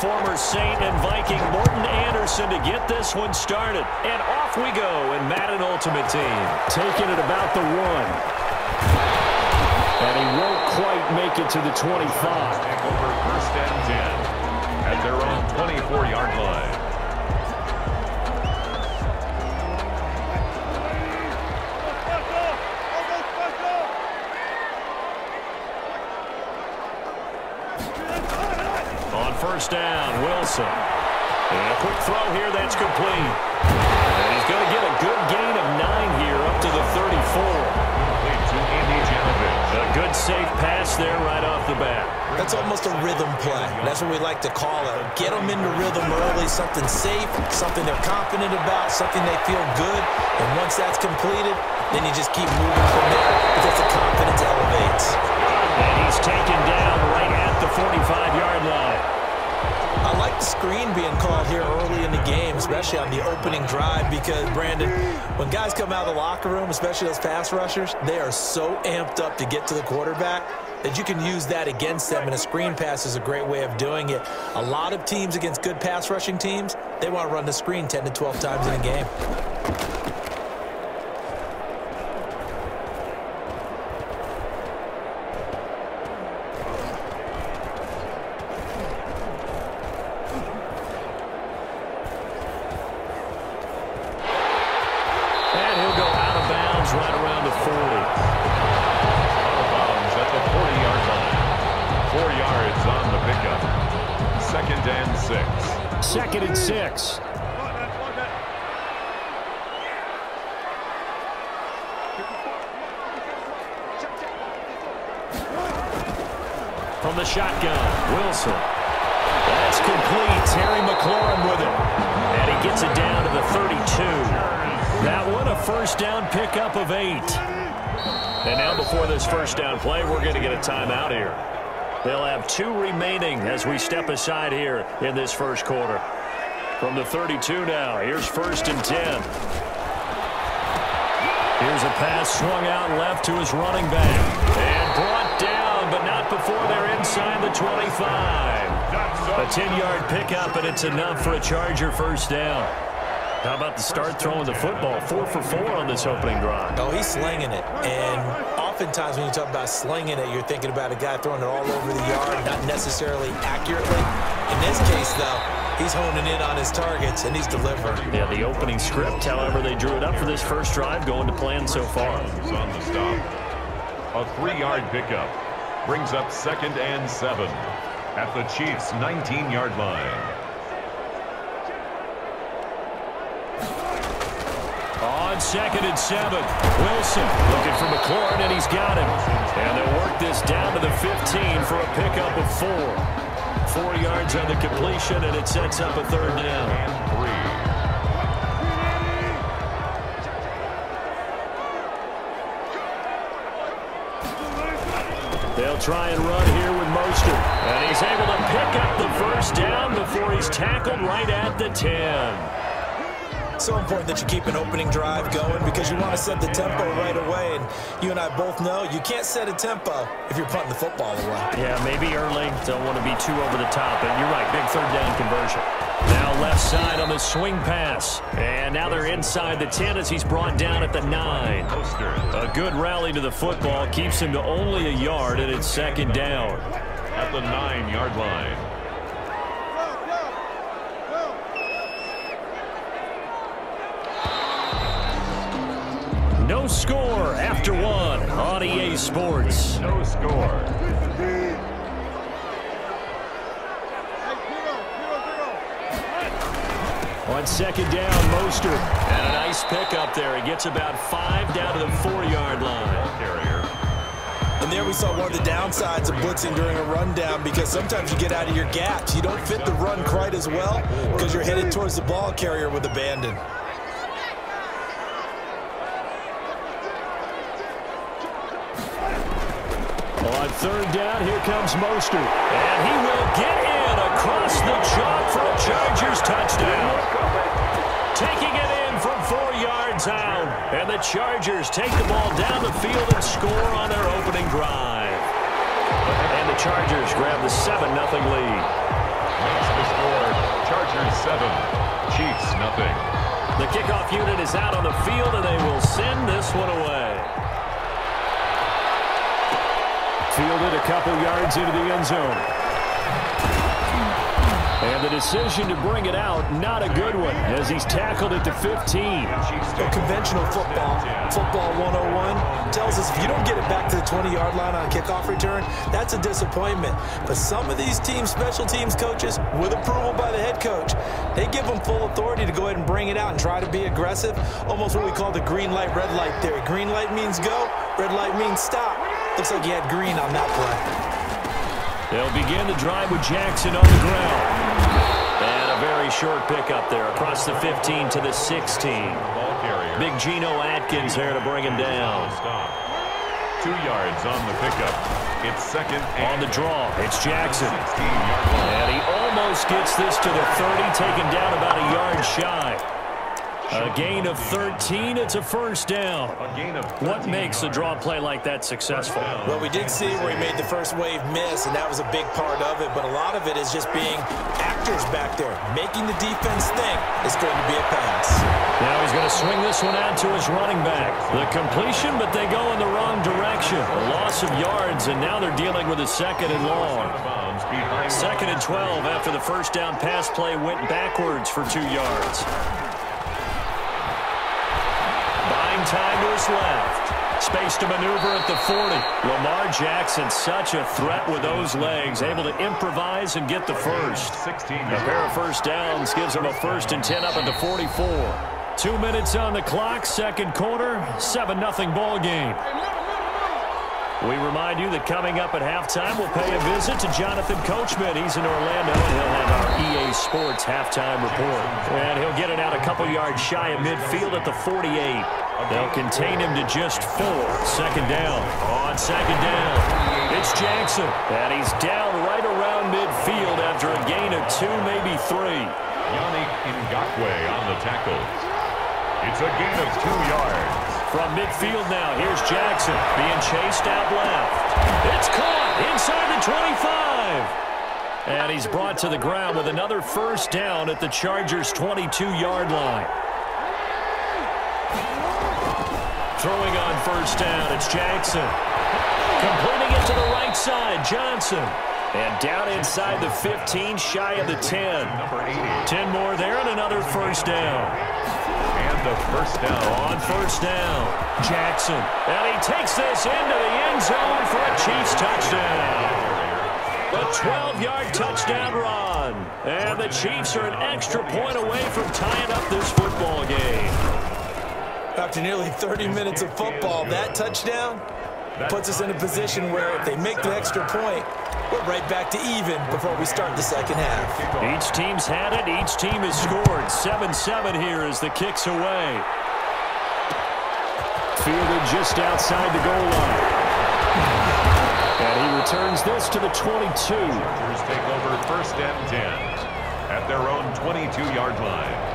former Saint and Viking Morten Andersen to get this one started. And off we go in Madden Ultimate Team. Taking it about the one. And he won't quite make it to the 25. Over first and 10 at their own 24-yard line. First down, Wilson. And a quick throw here that's complete. And he's going to get a good gain of nine here up to the 34. Complete to Andy Janovich. A good safe pass there right off the bat. That's almost a rhythm play. That's what we like to call it. Get them into rhythm early, something safe, something they're confident about, something they feel good. And once that's completed, then you just keep moving from there because the confidence elevates. And he's taken down right at the 45-yard line. I like the screen being called here early in the game, especially on the opening drive, because, Brandon, when guys come out of the locker room, especially those pass rushers, they are so amped up to get to the quarterback that you can use that against them, and a screen pass is a great way of doing it. A lot of teams against good pass rushing teams, they want to run the screen 10 to 12 times in a game. Shotgun, Wilson. That's complete. Terry McLaurin with it. And he gets it down to the 32. That one a first down pickup of eight. And now before this first down play, we're going to get a timeout here. They'll have two remaining as we step aside here in this first quarter. From the 32 now, here's first and 10. Here's a pass swung out left to his running back. And before they're inside the 25. A 10-yard pickup, and it's enough for a Charger first down. How about the start throwing the football? Four for four on this opening drive. Oh, he's slinging it. And oftentimes when you talk about slinging it, you're thinking about a guy throwing it all over the yard, not necessarily accurately. In this case, though, he's honing in on his targets, and he's delivering. Yeah, the opening script, however, they drew it up for this first drive, going to plan so far. On the stop. A three-yard pickup brings up second and seven at the Chiefs' 19-yard line. On second and seven, Wilson looking for McLaurin, and he's got him. And they'll work this down to the 15 for a pickup of four. Four yards on the completion, and it sets up a third down. They'll try and run here with Mostert. And he's able to pick up the first down before he's tackled right at the 10. So important that you keep an opening drive going because you want to set the tempo right away. And you and I both know you can't set a tempo if you're punting the football away. Yeah, maybe early. Don't want to be too over the top. But you're right, big third down conversion. Now left side on the swing pass. And now they're inside the 10 as he's brought down at the 9. A good rally to the football keeps him to only a yard, and it's second down. At the nine-yard line. No score after one on EA Sports. No score. On second down, Mostert. And a nice pickup there. He gets about five down to the four-yard line. Carrier. And there we saw one of the downsides of blitzing during a rundown because sometimes you get out of your gaps. You don't fit the run quite as well because you're headed towards the ball carrier with abandon. On third down, here comes Mostert. And he will get in across the chalk for a Chargers touchdown. Taking it in from four yards out. And the Chargers take the ball down the field and score on their opening drive. And the Chargers grab the 7-0 lead. Makes the score. Chargers 7, Chiefs nothing. The kickoff unit is out on the field, and they will send this one away. Fielded a couple yards into the end zone. And the decision to bring it out, not a good one, as he's tackled at the 15. Well, conventional football, football 101, tells us if you don't get it back to the 20-yard line on a kickoff return, that's a disappointment. But some of these teams, special teams coaches, with approval by the head coach, they give them full authority to go ahead and bring it out and try to be aggressive, almost what we call the green light, red light theory. Green light means go, red light means stop. Looks like he had green on that play. They'll begin the drive with Jackson on the ground. And a very short pickup there across the 15 to the 16. Big Geno Atkins there to bring him down. Two yards on the pickup. It's second On the draw, it's Jackson. And he almost gets this to the 30, taken down about a yard shy. A gain of 13. It's a first down. What makes a draw play like that successful? Well, we did see where he made the first wave miss, and that was a big part of it. But a lot of it is just being back there, making the defense think it's going to be a pass. Now he's going to swing this one out to his running back. The completion, but they go in the wrong direction. A loss of yards, and now they're dealing with a second and long. Second and 12 after the first down pass play went backwards for two yards. time to his left. Space to maneuver at the 40. Lamar Jackson, such a threat with those legs, able to improvise and get the first. A pair of first downs gives him a first and 10 up at the 44. Two minutes on the clock, second quarter, 7-0 ball game. We remind you that coming up at halftime, we'll pay a visit to Jonathan Coachman. He's in Orlando, and he'll have our EA Sports halftime report. And he'll get it out a couple yards shy of midfield at the 48. They'll contain him to just four. Second down. On second down, it's Jackson. And he's down right around midfield after a gain of two, maybe three. Yannick Ngakoue on the tackle. It's a gain of two yards. From midfield now, here's Jackson being chased out left. It's caught inside the 25. And he's brought to the ground with another first down at the Chargers' 22-yard line. Throwing on first down, it's Jackson. Completing it to the right side, Johnson. And down inside the 15, shy of the 10. 10 more there and another first down the first down. On first down, Jackson. And he takes this into the end zone for a Chiefs touchdown. A 12-yard touchdown run. And the Chiefs are an extra point away from tying up this football game. After nearly 30 minutes of football, that touchdown puts us in a position where if they make the extra point, we're right back to even before we start the second half. Each team's had it. Each team has scored. 7-7 here as the kick's away. Fielded just outside the goal line. And he returns this to the 22. Chargers take over first and 10 at their own 22-yard line.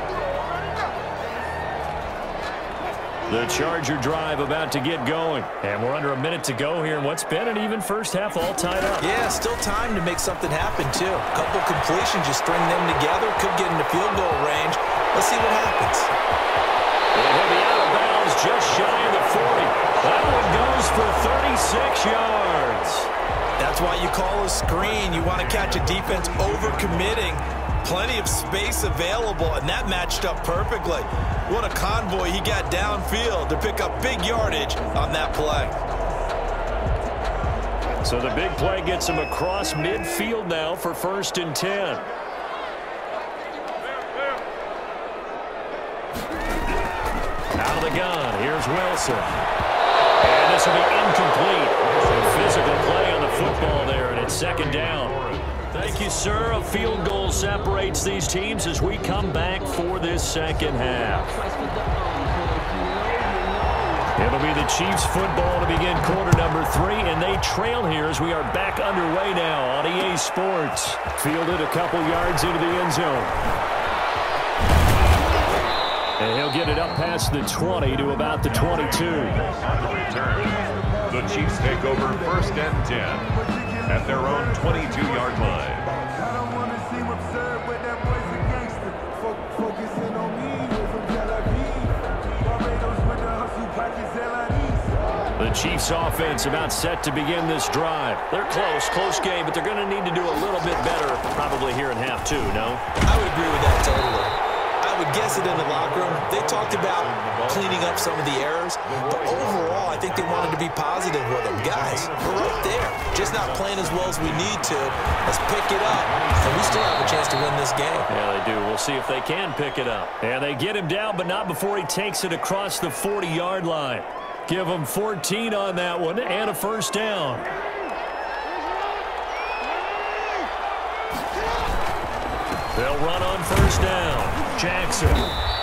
The Charger drive about to get going. And we're under a minute to go here in what's been an even first half all tied up. Yeah, still time to make something happen, too. A couple completions, you string them together, could get into field goal range. Let's see what happens. And he'll be out of bounds just shy of the 40. That one goes for 36 yards. That's why you call a screen. You want to catch a defense over-committing plenty of space available, and that matched up perfectly. What a convoy he got downfield to pick up big yardage on that play. So the big play gets him across midfield now for first and 10. Out of the gun, here's Wilson. And this will be incomplete. Physical play on the football there, and it's second down. Thank you, sir. A field goal separates these teams as we come back for this second half. It'll be the Chiefs football to begin quarter number three, and they trail here as we are back underway now on EA Sports. Fielded a couple yards into the end zone. And he'll get it up past the 20 to about the 22. On the The Chiefs take over first and 10 at their own 22-yard line. The Chiefs offense about set to begin this drive. They're close, close game, but they're going to need to do a little bit better probably here in half two, no? I would agree with that totally. I would guess it in the locker room. They talked about cleaning up some of the errors, but overall, I think they wanted to be positive with them. Guys, we're right there. Just not playing as well as we need to. Let's pick it up, and we still have a chance to win this game. Yeah, they do. We'll see if they can pick it up. And they get him down, but not before he takes it across the 40-yard line. Give him 14 on that one and a first down. They'll run on first down. Jackson.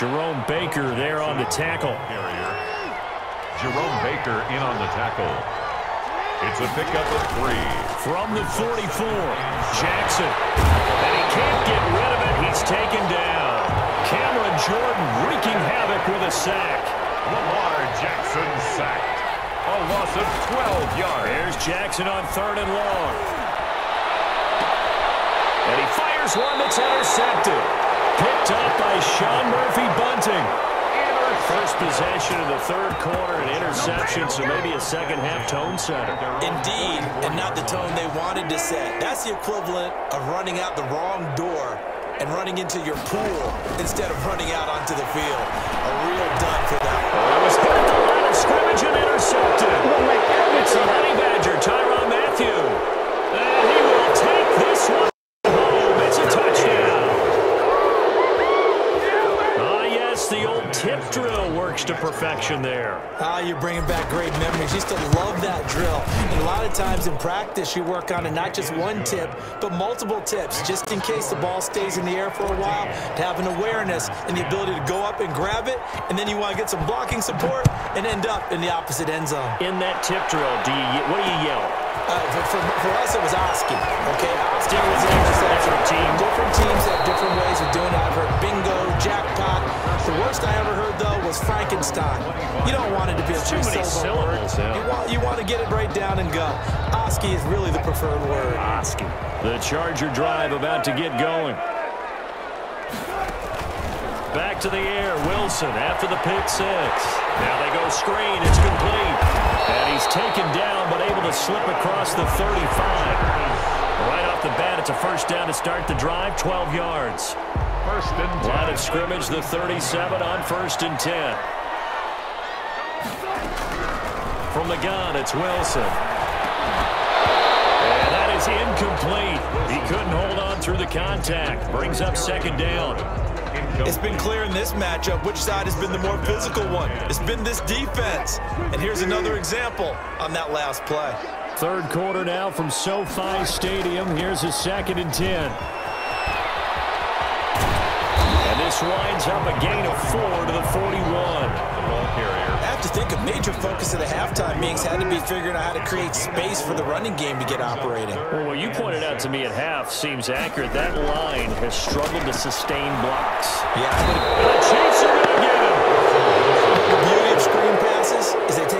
Jerome Baker there on the tackle. Carrier. Jerome Baker in on the tackle. It's a pickup of three. From the 44, Jackson. And he can't get rid of it. He's taken down. Cameron Jordan wreaking havoc with a sack. Lamar Jackson sacked. A loss of 12 yards. There's Jackson on third and long. And he fires one that's intercepted. Picked up by Sean Murphy Bunting. First possession of the third quarter, an interception, so maybe a second-half tone setter. Indeed, and not the tone they wanted to set. That's the equivalent of running out the wrong door and running into your pool instead of running out onto the field. A real dud for that one. It was hit at the line of scrimmage and intercepted. It's the Honey Badger, Tyrann Mathieu. Drill works to perfection there. Ah, you're bringing back great memories. Used to love that drill. And a lot of times in practice, you work on it not just one tip, but multiple tips, just in case the ball stays in the air for a while, to have an awareness and the ability to go up and grab it, and then you want to get some blocking support and end up in the opposite end zone. In that tip drill, do you, what do you yell? Uh, for, for, for, us, it was Oski. Okay, Oski was in different teams. Different teams have different ways of doing it. I've heard bingo, jackpot. The worst I ever heard, though, was Frankenstein. You don't want it to be a too many syllables. Yeah. You, want, you want to get it right down and go. Oski is really the preferred word. Oski. The Charger drive about to get going. Back to the air, Wilson after the pick six. Now they go screen, it's complete. And he's taken down, but able to slip across the 35. A first down to start the drive, 12 yards. First and 10. Line of scrimmage, the 37 on first and 10. From the gun, it's Wilson. And that is incomplete. He couldn't hold on through the contact. Brings up second down. It's been clear in this matchup which side has been the more physical one. It's been this defense. And here's another example on that last play. Third quarter now from SoFi Stadium. Here's a second and 10. And this winds up a gain of four to the 41. I have to think a major focus of the halftime meetings had to be figuring out how to create space for the running game to get operating. Well, what you pointed out to me at half seems accurate. That line has struggled to sustain blocks. Yeah, the Chiefs are going to get him. The beauty of screen passes is they take a little time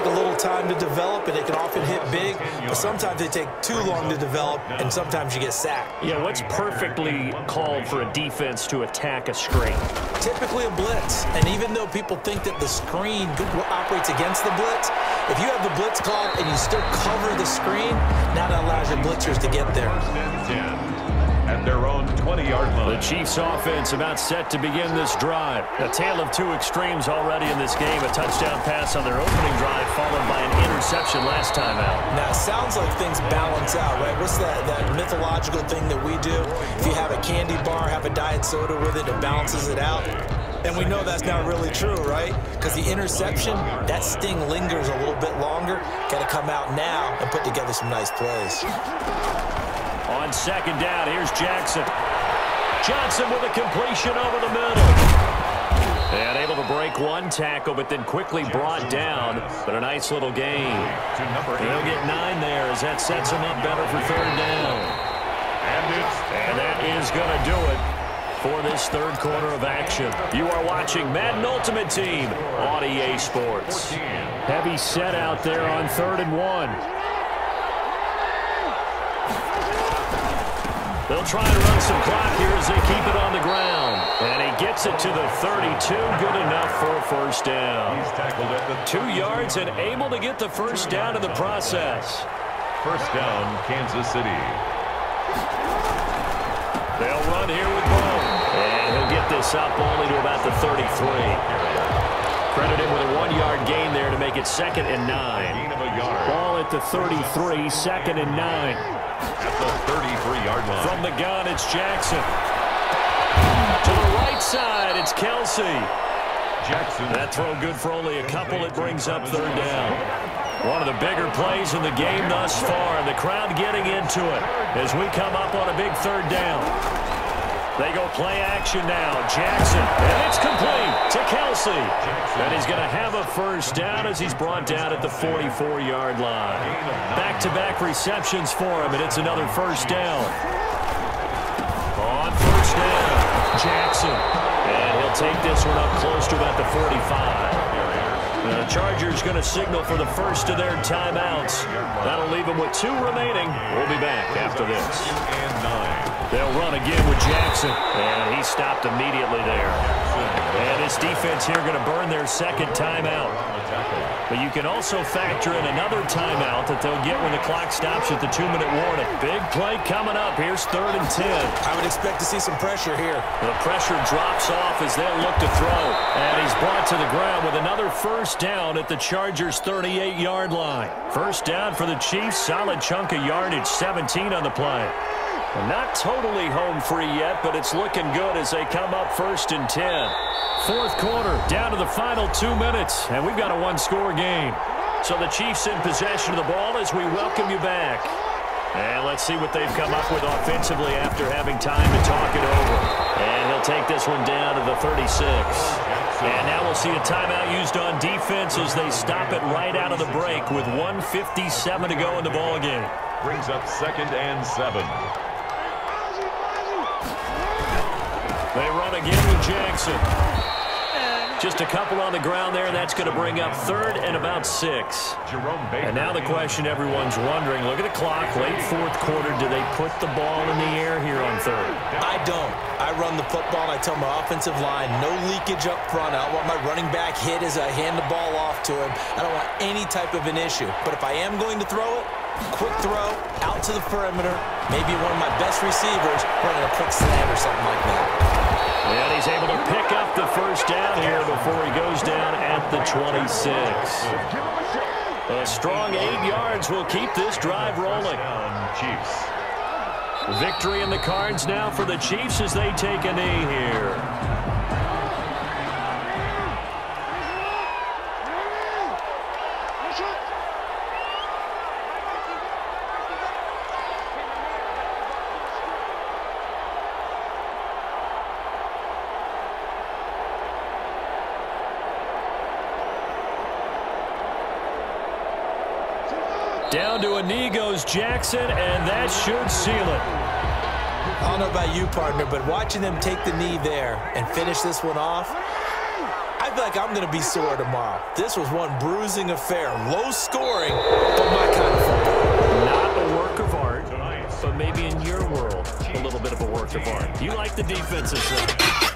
to develop, and they can often hit big, but sometimes they take too long to develop, and sometimes you get sacked. Yeah, what's perfectly called for a defense to attack a screen? Typically a blitz, and even though people think that the screen operates against the blitz, if you have the blitz called and you still cover the screen, now that allows your blitzers to get there. At their own 20-yard line. The Chiefs offense about set to begin this drive. A tale of two extremes already in this game. A touchdown pass on their opening drive followed by an interception last time out. Now, it sounds like things balance out, right? What's that, that mythological thing that we do? If you have a candy bar, have a diet soda with it, it balances it out. And we know that's not really true, right? Because the interception, that sting lingers a little bit longer. Got to come out now and put together some nice plays. On second down, here's Jackson. Johnson with a completion over the middle. And able to break one tackle, but then quickly brought down. But a nice little gain. He'll get nine there as that sets him up better for third down. And, and that is going to do it. for this third quarter of action. You are watching Madden Ultimate Team on EA Sports. Heavy set out there on third and one. They'll try and run some clock here as they keep it on the ground. And he gets it to the 32. Good enough for a first down. He's tackled at the Two yards and able to get the first down in the process. first down, Kansas City. They'll run here with Bone. And he'll get this up only to about the 33. Credit him with a one-yard gain there to make it second and nine. Gain of a yard Ball at the 33, second and nine. at the 33-yard line. From the gun, it's Jackson. To the right side, it's Kelce. Jackson. That throw good for only a couple. It brings up third down. One of the bigger plays in the game thus far. And the crowd getting into it as we come up on a big third down. They go play action now. Jackson. And it's complete to Kelce. And he's going to have a first down as he's brought down at the 44-yard line. Back-to-back receptions for him, and it's another first down. On first down, Jackson. And he'll take this one up close to about the 45. The Chargers going to signal for the first of their timeouts. That'll leave them with two remaining. We'll be back after this. They'll run again with Jackson. And he stopped immediately there. And this defense here going to burn their second timeout. But you can also factor in another timeout that they'll get when the clock stops at the two-minute warning. Big play coming up. Here's third and 10. I would expect to see some pressure here. The pressure drops off as they'll look to throw. And he's brought to the ground with another first down at the Chargers' 38-yard line. First down for the Chiefs. Solid chunk of yardage, 17 on the play. Not totally home free yet, but it's looking good as they come up first and 10. Fourth quarter, down to the final two minutes, and we've got a one-score game. So the Chiefs in possession of the ball as we welcome you back. And let's see what they've come up with offensively after having time to talk it over. And he'll take this one down to the 36. And now we'll see a timeout used on defense as they stop it right out of the break with 157 to go in the ball game. Brings up second and seven. They run again with Jackson. Just a couple on the ground there. And that's going to bring up third and about six. Jerome Baker. And now the question everyone's wondering, look at the clock, late fourth quarter, do they put the ball in the air here on third? I don't. I run the football, and I tell my offensive line, no leakage up front. I don't want my running back hit as I hand the ball off to him. I don't want any type of an issue. But if I am going to throw it, quick throw, out to the perimeter, maybe one of my best receivers running a quick slant or something like that. 26. A strong eight yards will keep this drive rolling. Victory in the cards now for the Chiefs as they take a knee here. Down to a knee goes Jackson, and that should seal it. I don't know about you, partner, but watching them take the knee there and finish this one off, I feel like I'm going to be sore tomorrow. This was one bruising affair. Low scoring, but my kind of football. Not a work of art, but maybe in your world, a little bit of a work of art. You like the defensive side.